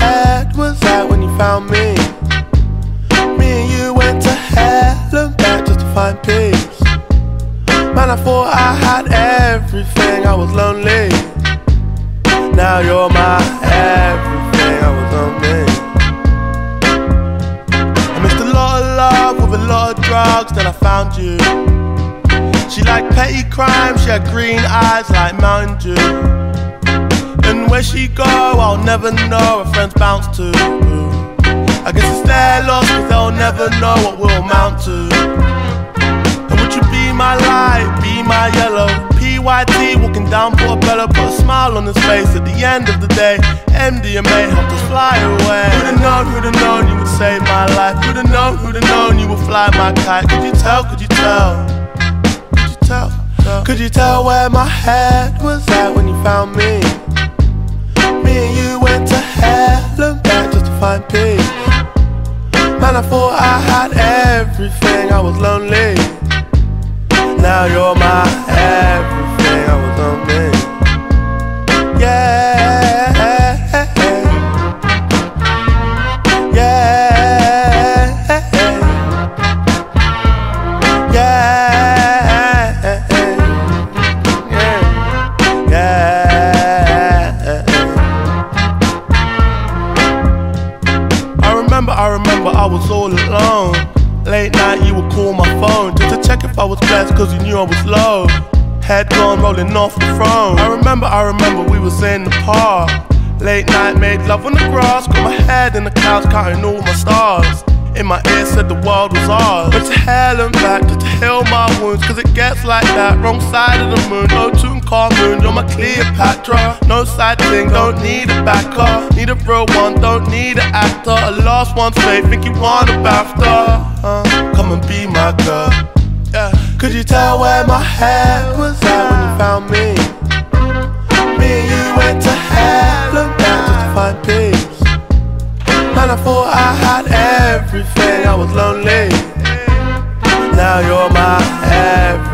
head was at when you found me? Me and you went to hell and back just to find peace. Man, I thought I had everything, I was lonely. Now you're my everything, I was lonely. I missed a lot of love with a lot of drugs, then I found you. She liked petty crime, she had green eyes like Mountain Dew. Where she go, I'll never know. Her friends bounce to. I guess it's their loss, cause they'll never know what we'll amount to. And would you be my light, be my yellow? PYT walking down Portobello, put a smile on his face at the end of the day. MDMA helped us fly away. Who'd have known, who'd have known you would save my life? Who'd have known, who'd have known you would fly my kite? Could you tell, could you tell? Could you tell? Could you tell where my head was at when you found me? Me and you went to hell and back just to find peace. Man, I thought I had everything, I was lonely. Now you're my everything, rolling off the throne. I remember, I remember we was in the park. Late night, made love on the grass, got my head in the clouds, counting all my stars. In my ear said the world was ours. Went to hell and back to heal my wounds, cause it gets like that. Wrong side of the moon, no Tutankhamun, you're my Cleopatra. No side thing, don't need a backer. Need a real one, don't need an actor. A lost one's fate, think you want a BAFTA. Uh, come and be my girl. Yeah. Could you tell where my head was at when you found me? Me and you went to hell and back just to find peace. Man, I thought I had everything, I was lonely. Now you're my everything,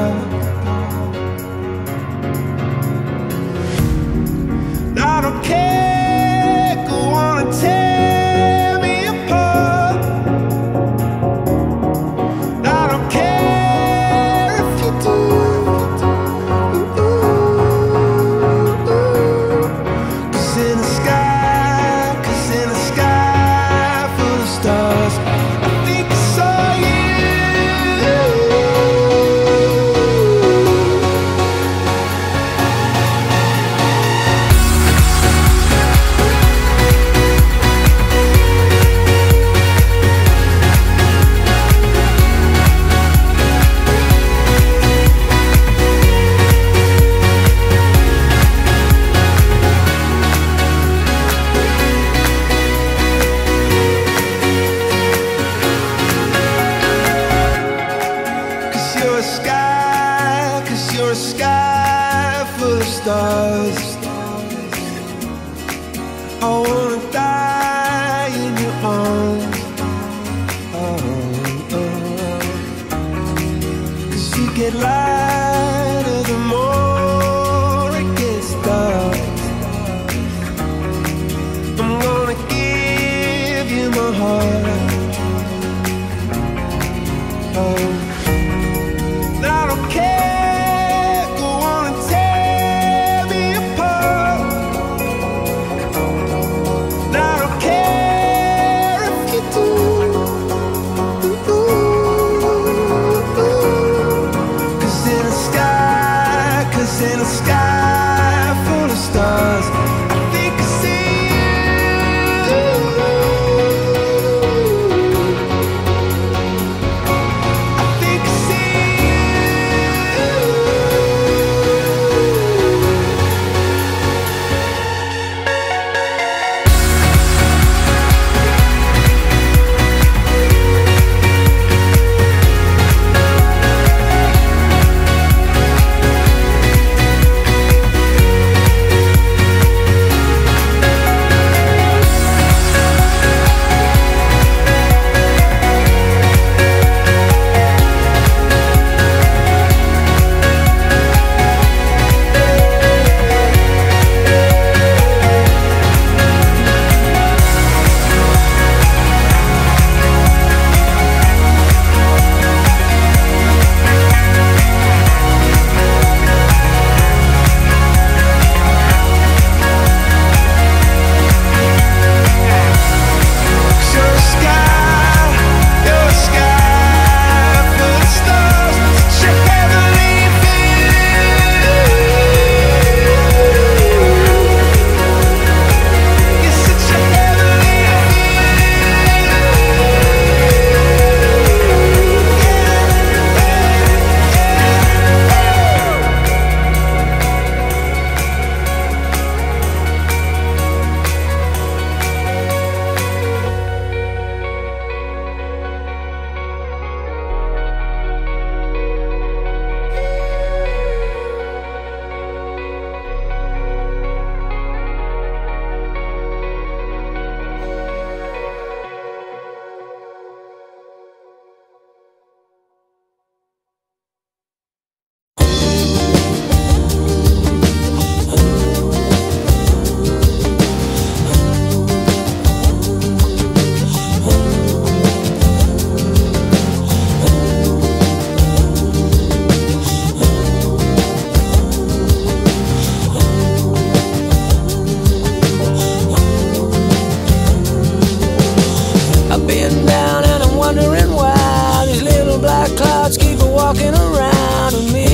down and I'm wondering why These little black clouds keep walking around with me.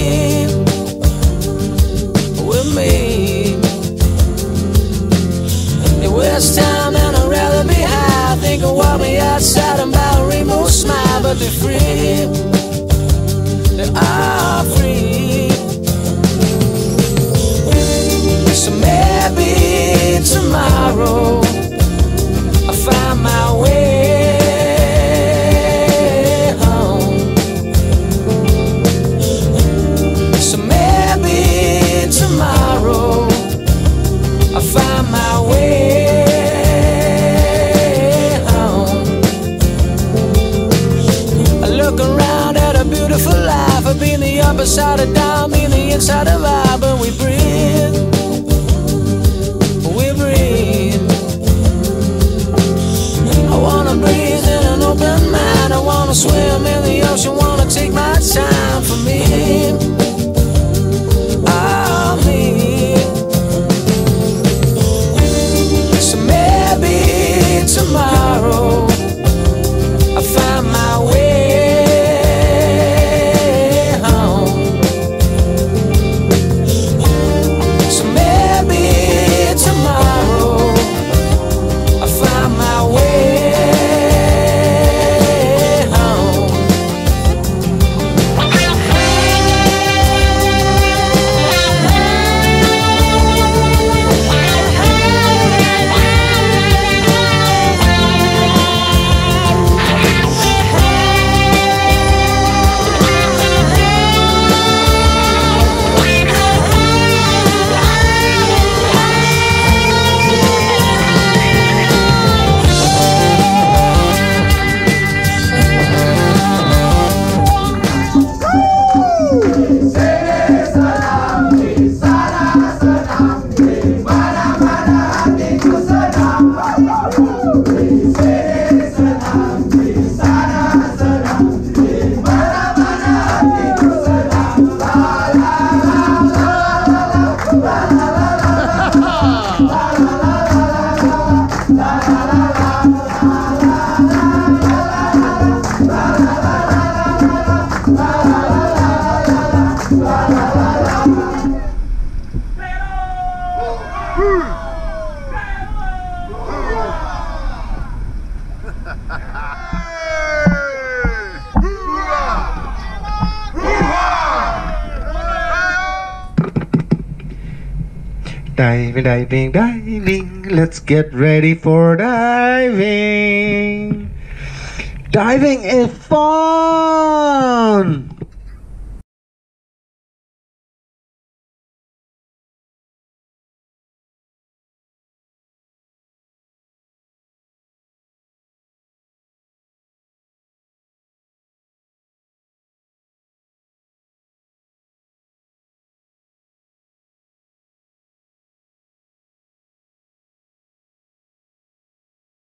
With me. It the time and I'd rather be high. Thinking what me outside and by a rainbow smile But they're free. They are free. So maybe tomorrow somebody. Diving, diving, diving. Let's get ready for diving. Diving is fun!